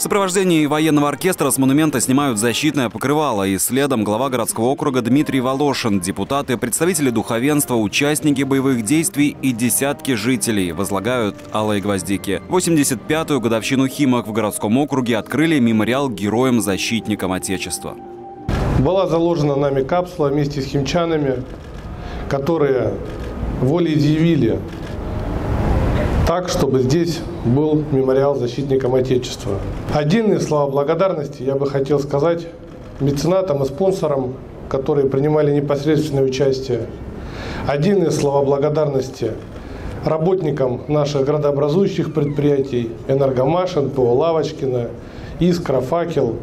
сопровождении военного оркестра с монумента снимают защитное покрывало. И следом глава городского округа Дмитрий Волошин, депутаты, представители духовенства, участники боевых действий и десятки жителей возлагают алые гвоздики. 85-ю годовщину Химок в городском округе открыли мемориал героям-защитникам Отечества. Была заложена нами капсула вместе с химчанами, которые волеизъявили так, чтобы здесь был мемориал защитникам Отечества. Отдельные слова благодарности я бы хотел сказать меценатам и спонсорам, которые принимали непосредственное участие. Отдельные слова благодарности работникам наших градообразующих предприятий «Энергомаш», НПО «Лавочкина», «Искра», «Факел»,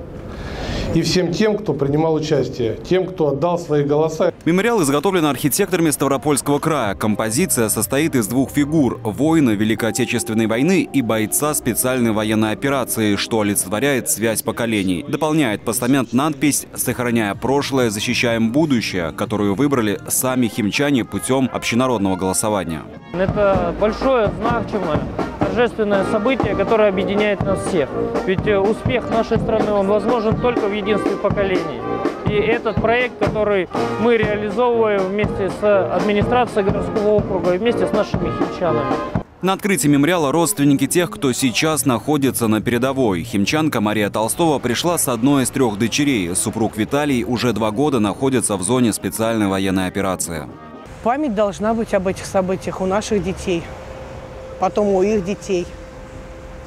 и всем тем, кто принимал участие, тем, кто отдал свои голоса. Мемориал изготовлен архитекторами Ставропольского края. Композиция состоит из двух фигур – воина Великой Отечественной войны и бойца специальной военной операции, что олицетворяет связь поколений. Дополняет постамент надпись «Сохраняя прошлое, защищаем будущее», которую выбрали сами химчане путем общенародного голосования. Это большое, значимое торжественное событие, которое объединяет нас всех. Ведь э, успех нашей страны, он возможен только в единстве поколений. И этот проект, который мы реализовываем вместе с администрацией городского округа и вместе с нашими химчанами. На открытии мемориала родственники тех, кто сейчас находится на передовой. Химчанка Мария Толстова пришла с одной из трех дочерей. Супруг Виталий уже два года находится в зоне специальной военной операции. Память должна быть об этих событиях у наших детей потом у их детей,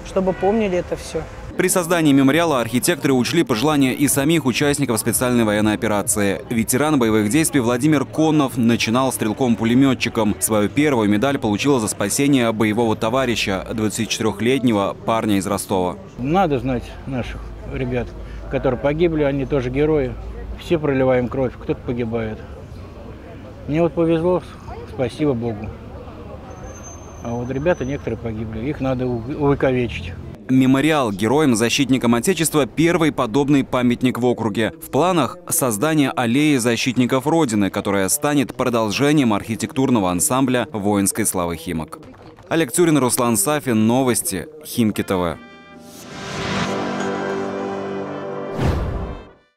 чтобы помнили это все. При создании мемориала архитекторы учли пожелания и самих участников специальной военной операции. Ветеран боевых действий Владимир Коннов начинал стрелком-пулеметчиком. Свою первую медаль получил за спасение боевого товарища, 24-летнего парня из Ростова. Надо знать наших ребят, которые погибли, они тоже герои. Все проливаем кровь, кто-то погибает. Мне вот повезло, спасибо Богу. А вот ребята некоторые погибли, их надо увековечить. Мемориал героям-защитникам Отечества – первый подобный памятник в округе. В планах – создание аллеи защитников Родины, которая станет продолжением архитектурного ансамбля воинской славы Химок. Олег Тюрин, Руслан Сафин. Новости. Химки ТВ.